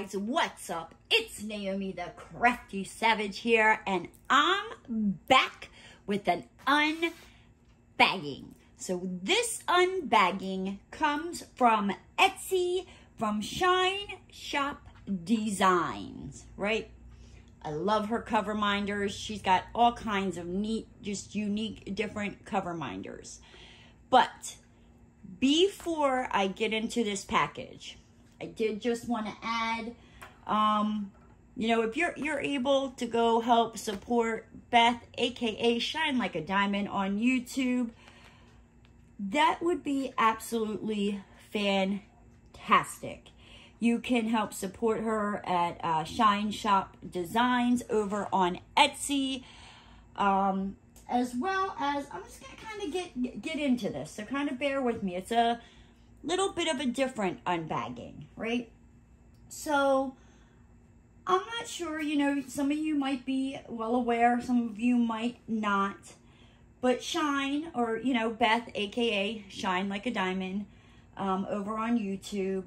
guys, what's up? It's Naomi the Crafty Savage here, and I'm back with an unbagging. So this unbagging comes from Etsy from Shine Shop Designs, right? I love her cover minders. She's got all kinds of neat, just unique, different cover minders. But before I get into this package, I did just want to add, um, you know, if you're you're able to go help support Beth, aka Shine Like a Diamond, on YouTube, that would be absolutely fantastic. You can help support her at uh, Shine Shop Designs over on Etsy. Um, as well as, I'm just going to kind of get, get into this. So kind of bear with me. It's a little bit of a different unbagging, right? So I'm not sure, you know, some of you might be well aware, some of you might not. But Shine, or, you know, Beth, aka Shine Like a Diamond, um, over on YouTube,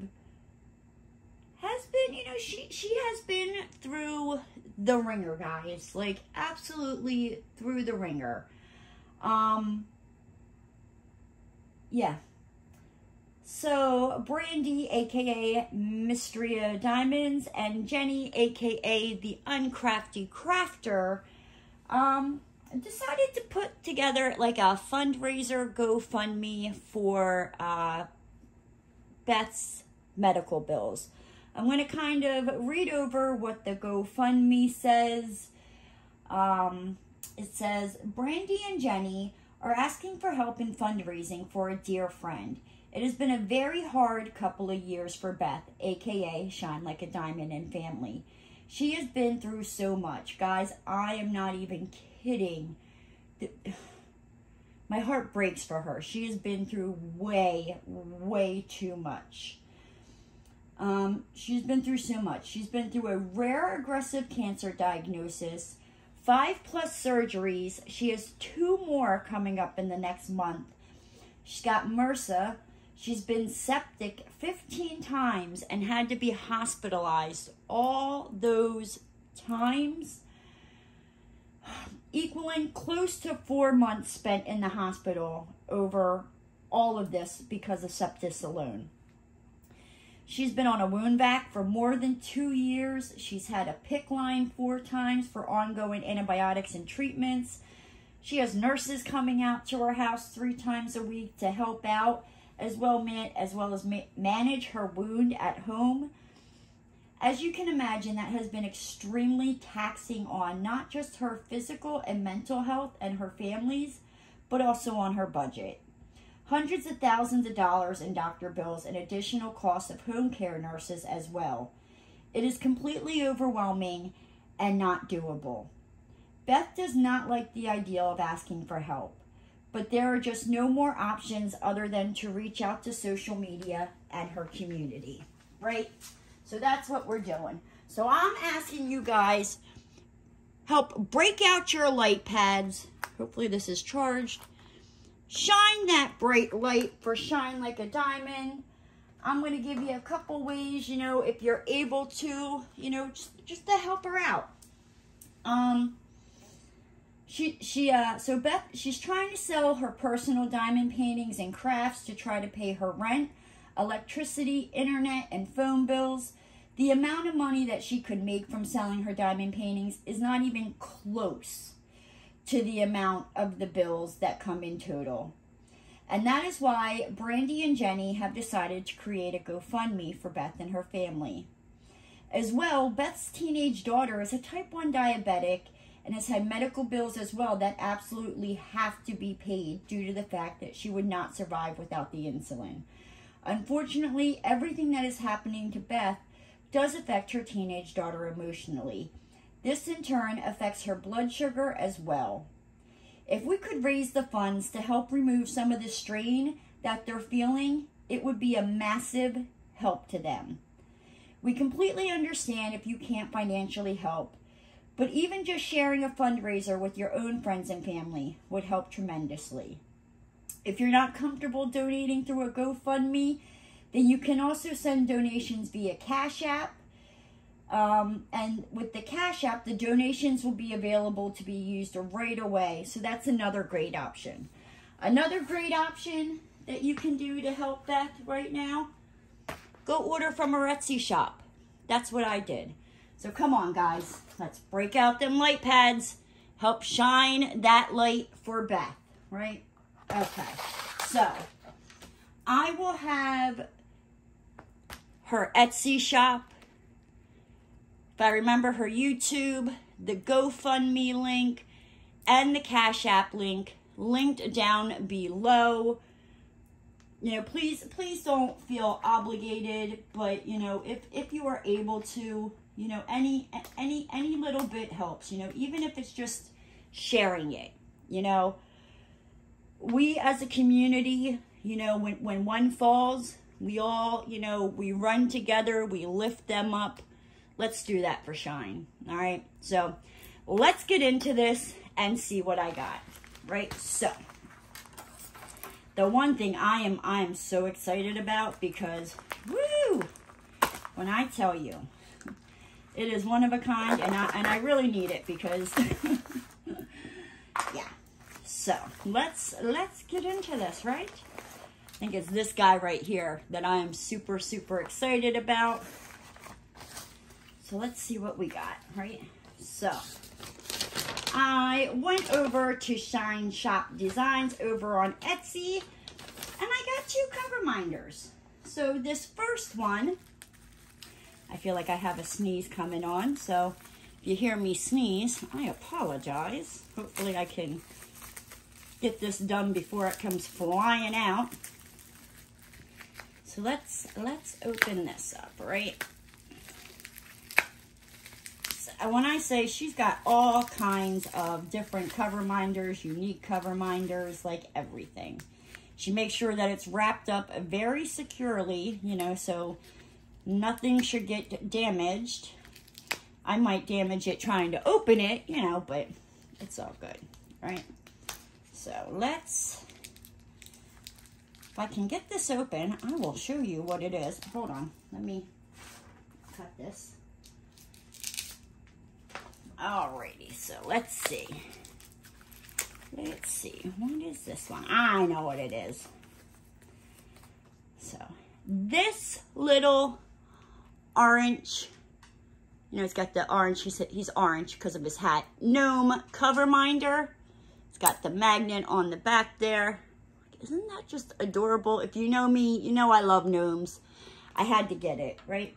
has been, you know, she, she has been through the ringer, guys. Like, absolutely through the ringer. Um, yeah. So, Brandy, aka Mystria Diamonds, and Jenny, aka the Uncrafty Crafter, um, decided to put together like a fundraiser GoFundMe for uh, Beth's medical bills. I'm going to kind of read over what the GoFundMe says. Um, it says, Brandy and Jenny are asking for help in fundraising for a dear friend. It has been a very hard couple of years for Beth, aka Shine Like a Diamond and family. She has been through so much. Guys, I am not even kidding. My heart breaks for her. She has been through way, way too much. Um, she's been through so much. She's been through a rare aggressive cancer diagnosis, five plus surgeries. She has two more coming up in the next month. She's got MRSA. She's been septic 15 times and had to be hospitalized all those times, equaling close to four months spent in the hospital over all of this because of sepsis alone. She's been on a wound vac for more than two years. She's had a PICC line four times for ongoing antibiotics and treatments. She has nurses coming out to her house three times a week to help out, as well as well as manage her wound at home. As you can imagine, that has been extremely taxing on not just her physical and mental health and her family's, but also on her budget hundreds of thousands of dollars in doctor bills and additional costs of home care nurses as well. It is completely overwhelming and not doable. Beth does not like the idea of asking for help, but there are just no more options other than to reach out to social media and her community, right? So that's what we're doing. So I'm asking you guys, help break out your light pads. Hopefully this is charged shine that bright light for shine like a diamond. I'm going to give you a couple ways, you know, if you're able to, you know, just, just to help her out. Um, she, she, uh, so Beth, she's trying to sell her personal diamond paintings and crafts to try to pay her rent, electricity, internet, and phone bills. The amount of money that she could make from selling her diamond paintings is not even close to the amount of the bills that come in total. And that is why Brandy and Jenny have decided to create a GoFundMe for Beth and her family. As well, Beth's teenage daughter is a type 1 diabetic and has had medical bills as well that absolutely have to be paid due to the fact that she would not survive without the insulin. Unfortunately, everything that is happening to Beth does affect her teenage daughter emotionally this in turn affects her blood sugar as well. If we could raise the funds to help remove some of the strain that they're feeling, it would be a massive help to them. We completely understand if you can't financially help, but even just sharing a fundraiser with your own friends and family would help tremendously. If you're not comfortable donating through a GoFundMe, then you can also send donations via Cash App, Um, and with the Cash App, the donations will be available to be used right away. So that's another great option. Another great option that you can do to help Beth right now, go order from a Etsy shop. That's what I did. So come on, guys. Let's break out them light pads. Help shine that light for Beth, right? Okay. So, I will have her Etsy shop. If I remember her YouTube, the GoFundMe link, and the Cash App link linked down below. You know, please, please don't feel obligated, but you know, if if you are able to, you know, any any any little bit helps. You know, even if it's just sharing it. You know, we as a community, you know, when when one falls, we all, you know, we run together, we lift them up. Let's do that for Shine. All right. So let's get into this and see what I got. Right. So the one thing I am I am so excited about because woo when I tell you it is one of a kind and I and I really need it because yeah. So let's let's get into this, right? I think it's this guy right here that I am super, super excited about. So let's see what we got, right? So I went over to Shine Shop Designs over on Etsy and I got two cover minders. So this first one, I feel like I have a sneeze coming on. So if you hear me sneeze, I apologize. Hopefully I can get this done before it comes flying out. So let's let's open this up, right? So uh, when I say she's got all kinds of different cover minders, unique cover minders, like everything. She makes sure that it's wrapped up very securely, you know, so nothing should get damaged. I might damage it trying to open it, you know, but it's all good, right? So let's, if I can get this open, I will show you what it is. Hold on, let me cut this. Alrighty, so let's see. Let's see, what is this one? I know what it is. So, this little orange you know, he's got the orange, he's, he's orange because of his hat. Gnome cover minder. It's got the magnet on the back there. Isn't that just adorable? If you know me, you know I love gnomes. I had to get it, right?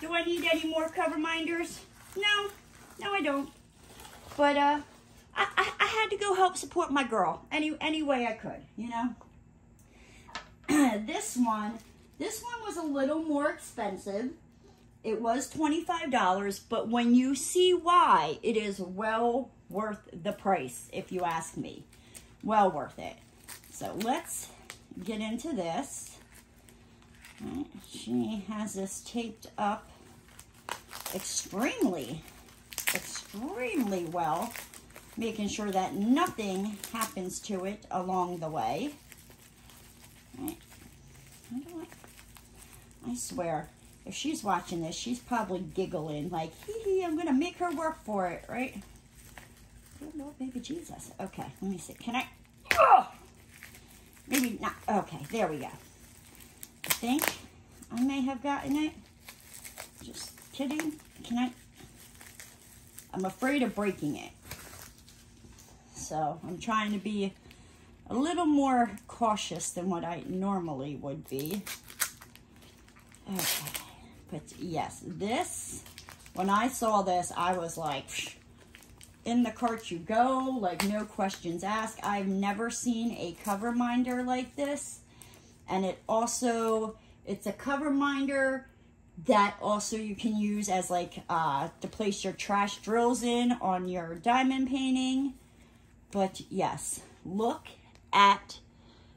Do I need any more cover minders? No, no I don't. But uh, I, I, I had to go help support my girl any, any way I could, you know? this one, this one was a little more expensive. It was $25, but when you see why, it is well worth the price, if you ask me. Well worth it. So let's get into this. She has this taped up extremely, extremely well, making sure that nothing happens to it along the way. Right. I swear, if she's watching this, she's probably giggling like, hee hee, I'm going to make her work for it, right? Oh, Good Lord, baby Jesus. Okay, let me see. Can I? Oh! Maybe not. Okay, there we go. I think I may have gotten it. Just kidding. Can I? I'm afraid of breaking it. So I'm trying to be a little more cautious than what I normally would be. Okay. But yes, this, when I saw this, I was like, in the cart you go, like no questions asked. I've never seen a cover minder like this. And it also, it's a cover minder that also you can use as like uh, to place your trash drills in on your diamond painting. But yes, look at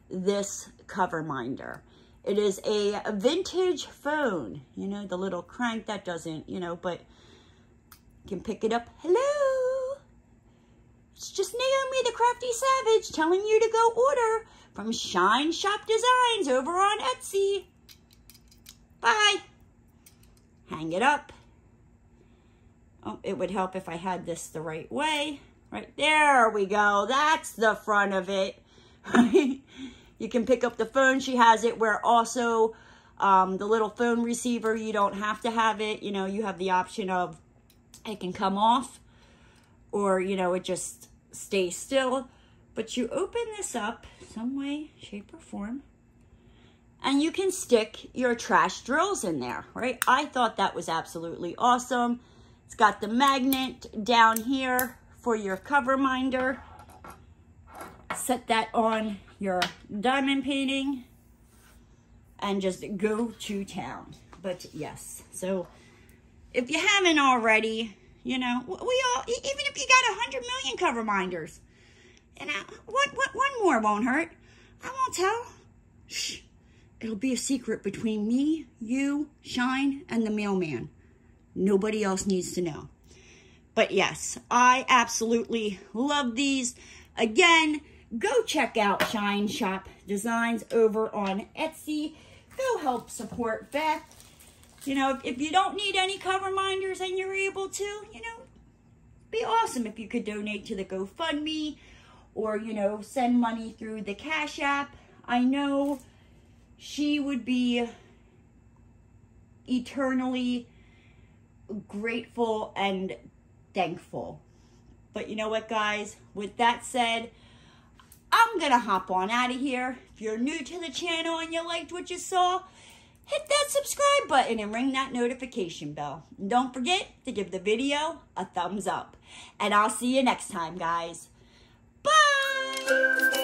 this cover minder. It is a vintage phone. You know, the little crank that doesn't, you know, but you can pick it up. Hello. It's just Naomi the Crafty Savage telling you to go order from Shine Shop Designs over on Etsy. Bye. Hang it up. Oh, it would help if I had this the right way. Right there we go. That's the front of it. you can pick up the phone. She has it where also um, the little phone receiver, you don't have to have it. You know, you have the option of it can come off or, you know, it just stays still. But you open this up some way, shape, or form, and you can stick your trash drills in there, right? I thought that was absolutely awesome. It's got the magnet down here for your cover minder. Set that on your diamond painting and just go to town. But yes, so if you haven't already, you know, we all, even if you got a hundred million cover minders, you know, what, what, one more won't hurt. I won't tell. Shh. It'll be a secret between me, you, Shine, and the mailman. Nobody else needs to know. But yes, I absolutely love these. Again, go check out Shine Shop Designs over on Etsy. Go help support Beth. You know, if, if you don't need any cover minders and you're able to, you know, be awesome if you could donate to the GoFundMe or, you know, send money through the Cash App. I know she would be eternally grateful and thankful. But you know what, guys? With that said, I'm to hop on out of here. If you're new to the channel and you liked what you saw, hit that subscribe button and ring that notification bell. And don't forget to give the video a thumbs up. And I'll see you next time, guys. Bye!